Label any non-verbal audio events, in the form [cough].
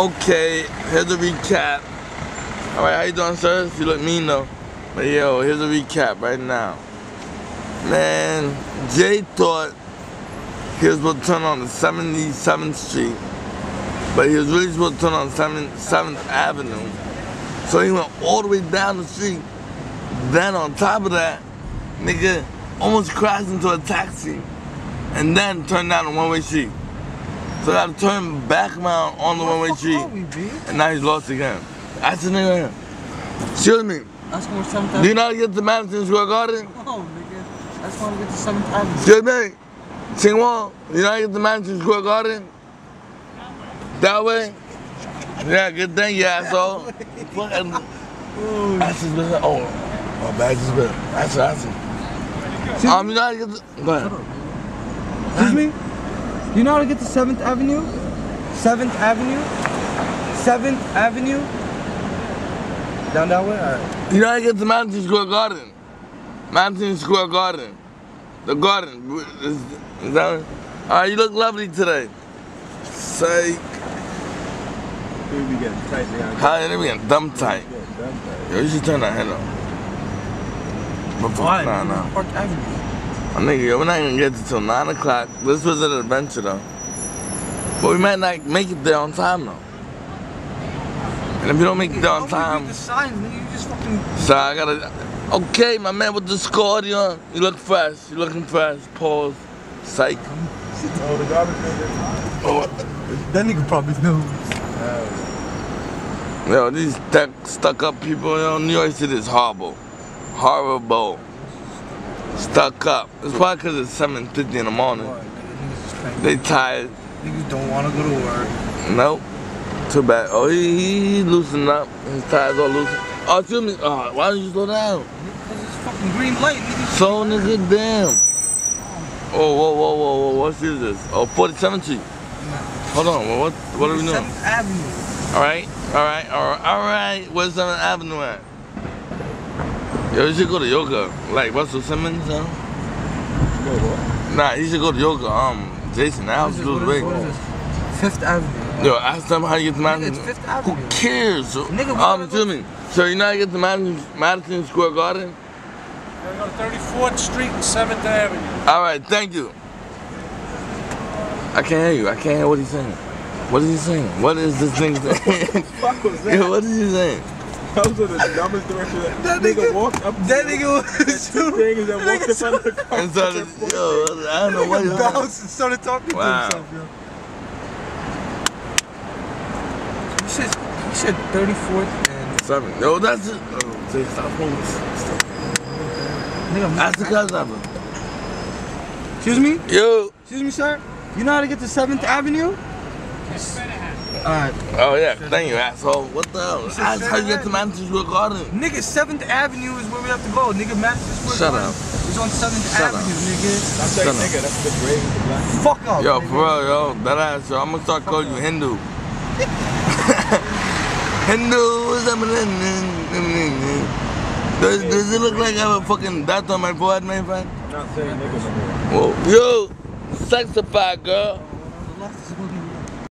Okay, here's a recap. All right, how you doing, sir? If You look mean though. But yo, here's a recap right now. Man, Jay thought he was supposed to turn on the 77th Street, but he was really supposed to turn on 7th, 7th Avenue. So he went all the way down the street. Then on top of that, nigga almost crashed into a taxi and then turned down the one-way street. So I got to turn back around on the one-way street, and now he's lost again. That's the nigga. Excuse me. That's more 7th Do you know how to get to Madison Square Garden? Oh, nigga. That's why we get to 7th Avenue. Excuse me. Singwon, you know how to get to Madison Square Garden? That way? Yeah, good thing, you asshole. Fucking- That's his business. Oh, my bad, his business. That's that's Um, you know how to get to. Go ahead. Excuse me? Do you know how to get to 7th Avenue? 7th Avenue? 7th Avenue? Down that way? Alright. You know how to get to Madison Square Garden? Madison Square Garden. The garden. Is, is that Alright, you look lovely today. Say, We be getting tight now. how did we get dumb tight? Dumb tight. Yo, you should turn that head up. But fuck, Why? nah, nah. Park Avenue. My nigga, we're not gonna get to till 9 o'clock. This was an adventure though. But we might not make it there on time though. And if you don't make it there on time, read the signs, nigga. You just fucking. so I gotta. Okay, my man with the scorpion. You look fresh. You looking fresh. Pause. Psych. Oh, the garbage nigga. Oh, That nigga probably knows. yo, these tech stuck up people, yo, New York City is horrible. Horrible. Stuck up. It's probably because it's 7.50 in the morning. What, nigga? Niggas just. They tired. Niggas don't want to go to work. Nope. Too bad. Oh, he, he, he loosened up. His tires all loose. Oh, excuse me. Oh, why don't you slow down? Because it's fucking green light, nigga. So, nigga, damn. Oh, whoa, whoa, whoa, whoa. What is this? Oh, 47th Street. Hold on. What, what are we doing? 7th Avenue. All right, all right, all right, all right. Where's 7th Avenue at? Yo, you should go to yoga. Like Russell Simmons, huh? Go what? Nah, you should go to yoga. Um, Jason, I What was is do this? the What is- rig. what is this? Fifth Avenue. Yo, ask them how you get to Nigga, Madison. it's Fifth Who cares? Nigga, um, gotta excuse me. So you know how to get to Madison, Madison Square Garden? We're go to 34th Street and 7th Avenue. All right, thank you. I can't hear you. I can't hear what he's saying. What is he saying? What is this thing saying? [laughs] fuck was that? Yo, what is he saying? That was the dumbest direction. That, That nigga, nigga- walked up. That nigga [laughs] was two things that walked in front of the car. And so, yo, I don't know what he's saying. bounced and started talking Wow. to himself, yo. He said, he said 34th and. Seven. Yo, that's it. Oh, say, stop holding. Stop. Nigga, Ask the cuz number. Excuse me? Yo. Excuse me, sir? You know how to get to 7th Avenue? Alright. Oh, yeah. Thank you, asshole. What the hell? said Ask how you get to seven. Madison Square Garden. Nigga, 7th Avenue is where we have to go. Nigga, Madison Square Shut Garden up. is on 7th Shut Avenue, up. nigga. I'm saying, Shut up. nigga, that's the grave with the black. Fuck up. Yo, nigga. for real, yo. That ass, yo. I'm gonna start calling you Hindu. [laughs] Hindu. Does, does it look like I have a fucking dot on my forehead, my friend? I'm not saying nigga no more. Whoa. Yo, sexified girl.